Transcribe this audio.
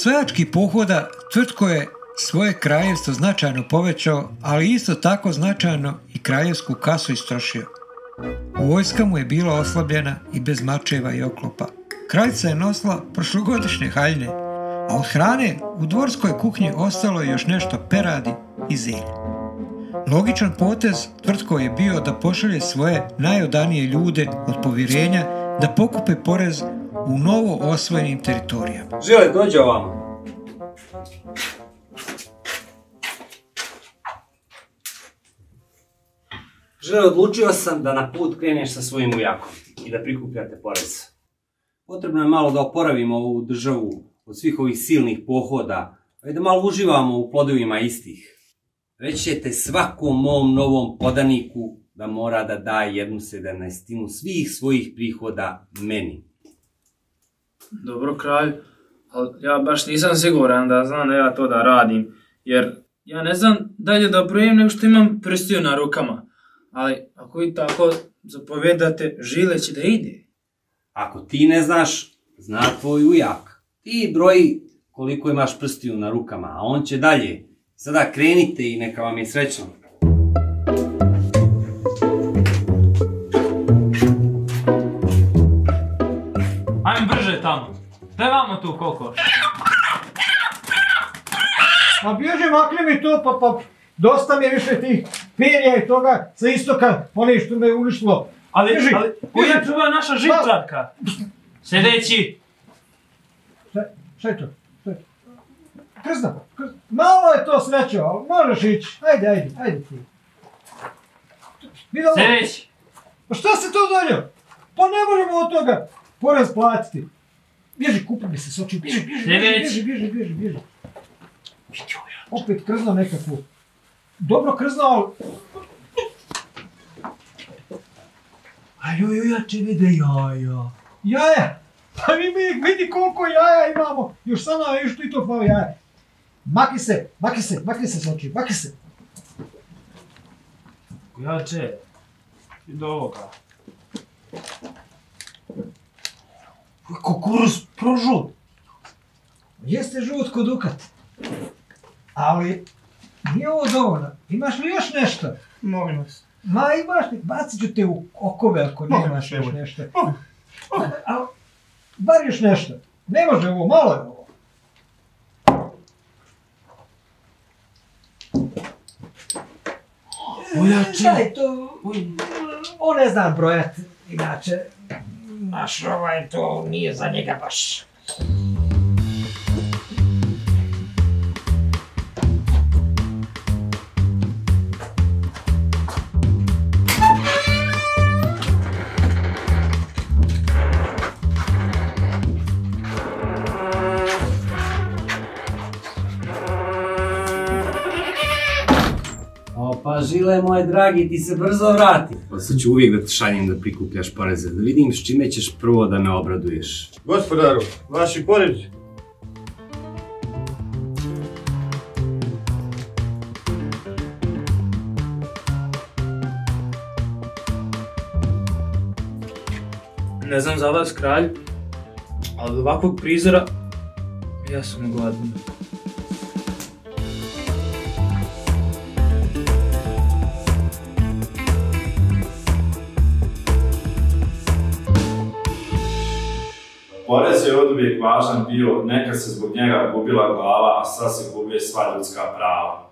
osvajačkih pohoda Tvrtko je svoje kraljevstvo značajno povećao, ali isto tako značajno i kraljevsku kasu istrošio. Vojska mu je bila oslabljena i bez mačeva i oklopa. Kraljica je nosila prošlogodišnje haljne, a od hrane u dvorskoj kuhinji ostalo je još nešto peradi i zelje. Logičan potez tvrtko je bio da pošalje svoje najodanije ljude od povjerenja da pokupe porez u novo osvojenim teritorijama. Žele, dođe ovamo. Žele, odlučio sam da na put kreneš sa svojim ujakom i da prikupljate porez. Potrebno je malo da oporavimo ovu državu od svih ovih silnih pohoda, a i da malo uživamo u plodovima istih. Reći ćete svakom mom novom podaniku da mora da daje jednu sedamnaestinu svih svojih prihoda meni. Dobro, kralj, ali ja baš nisam siguran da znam da ja to da radim, jer ja ne znam dalje da brojem nego što imam prstiju na rukama. Ali ako vi tako zapovedate, žile će da ide. Ako ti ne znaš, zna tvoj ujak. Ti broji koliko imaš prstiju na rukama, a on će dalje. Sada krenite i neka vam je srećno. Tu kokoš. Pa bježi, makni mi to, pa, pa dosta mi je više tih perja i toga sa istoka, one što me je uništilo. Ali, Bježi, ali, ovo je naša žičarka. Sljedeći. Šta, šta je to? Šta je to? Krzna, krzna. Malo je to srećo, ali možeš ići. Ajde, ajde, ajde ti. Sljedeći. Pa šta se to donio? Pa ne možemo od toga porez platiti. Bježi, kupi mi se s očiju. Bježi, bježi, bježi, bježi, bježi, bježi. Opet krzno nekakvu. Dobro krzno, ali... A joj, ujače vide jaja. Jaja? Pa vidi, vidi koliko jaja imamo. Još samo još tu i to fali jaja. Maki se, maki se, maki se s očiju, maki se. Ujače. I do ovoga. Kukuruz prožut. Jeste žut kod ukat. Ali, nije ovo dovoljno. Imaš li još nešto? Molim vas. Ma imaš li, bacit ću te u okove ako Molim nemaš još nemoj. nešto. Molim. A, bar još nešto. Ne može ovo, malo je ovo. Daj to, on ne zna brojat, inače, naš ovaj to nije za njega baš. Pa žile moj dragi, ti se brzo vrati. Pa sad ću uvijek da te šaljem da prikupljaš poreze, da vidim s čime ćeš prvo da me obraduješ. Gospodaru, vaši porezi. Ne znam za vas, kralj, ali od ovakvog prizora ja sam gladan. Porez je od uvijek važan bio, nekad se zbog njega gubila glava, a sad se gube sva ljudska prava.